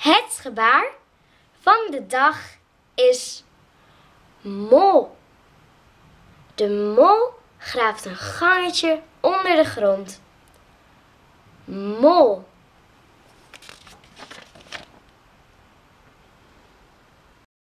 Het gebaar van de dag is mol. De mol graaft een gangetje onder de grond. Mol.